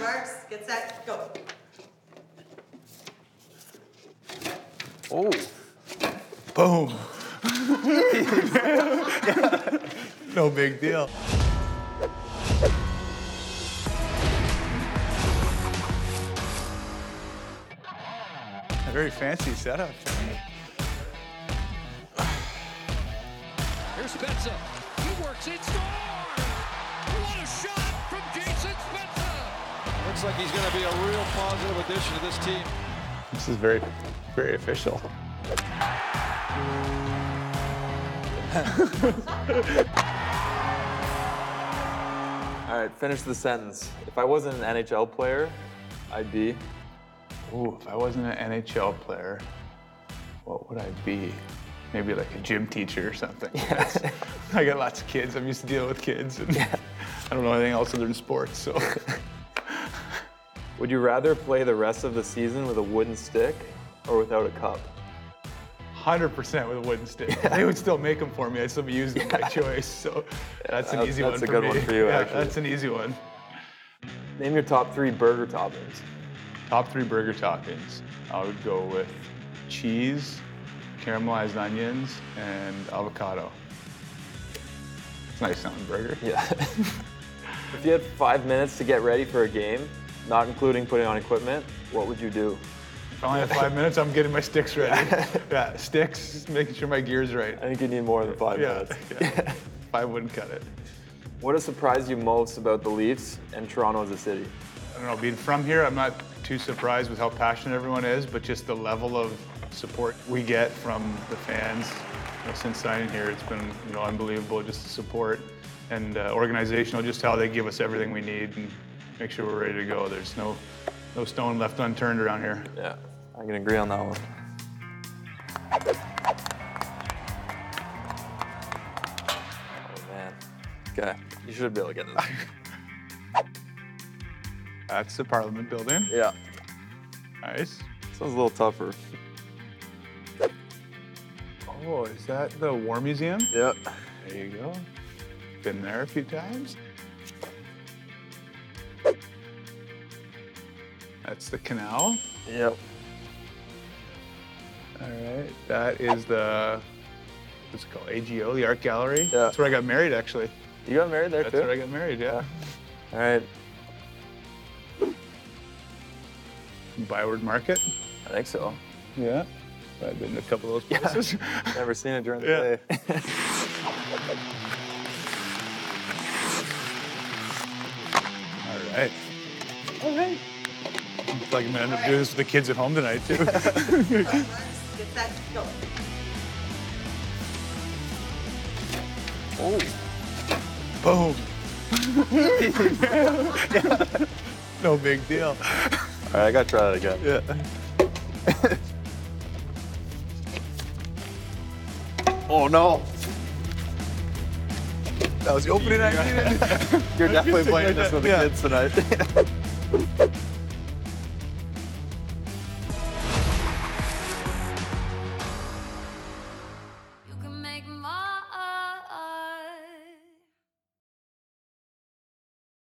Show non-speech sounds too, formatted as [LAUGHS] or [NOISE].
marks, get set, go. Oh. Boom. [LAUGHS] no big deal. A very fancy setup. Here's Spencer. He works it. Score! Looks like he's going to be a real positive addition to this team. This is very, very official. All right, finish the sentence. If I wasn't an NHL player, I'd be. Ooh, if I wasn't an NHL player, what would I be? Maybe like a gym teacher or something. That's- [LAUGHS] I got lots of kids. I'm used to dealing with kids. And I don't know anything else other than sports. So [LAUGHS] Would you rather play the rest of the season with a wooden stick or without a cup? 100% with a wooden stick. [LAUGHS] They would still make them for me. I'd still be using them by [LAUGHS] choice. So that's an that's- easy that's one That's a good me. one for you, [LAUGHS] Yeah, actually. That's an easy one. Name your top three burger toppings. Top three burger toppings. I would go with cheese, caramelized onions, and avocado. It's a nice sounding burger. Yeah. if you had five minutes to get ready for a game, not including putting on equipment, what would you do? If I only have five minutes, I'm getting my sticks ready. [LAUGHS] yeah, sticks, making sure my gear's right. I think you need more than five Yeah, minutes. [LAUGHS] yeah. Five wouldn't cut it. What has surprised you most about the Leafs and Toronto as a city? I don't know, being from here, I'm not too surprised with how passionate everyone is, but just the level of support we get from the fans. You know, since signing here, it's been you know unbelievable. Just the support and uh, organizational, just how they give us everything we need and make sure we're ready to go. There's no no stone left unturned around here. Yeah, I can agree on that one. Oh man. Okay, you should be able to get this. [LAUGHS] That's the Parliament building. yeah, Nice. sounds a little tougher. Oh, is that the War Museum? Yep. There you go. Been there a few times. That's the canal. Yep. All right. That is the what's it called? AGO, the art gallery. Yeah. That's where I got married actually. You got married there That's too? That's where I got married, yeah. All right. Byward Market. I think so. Yeah. I've been to a couple of those places. [LAUGHS] [LAUGHS] Never seen it during the Yeah. day. [LAUGHS] All right. All right. Like I'm gonna end up doing this with the kids at home tonight too. Get [LAUGHS] go. Oh. Boom. [LAUGHS] no big deal. All right, I gotta try that again. Yeah. [LAUGHS] Oh no. That was the opening I needed. You're definitely playing this with the Yeah. kids tonight.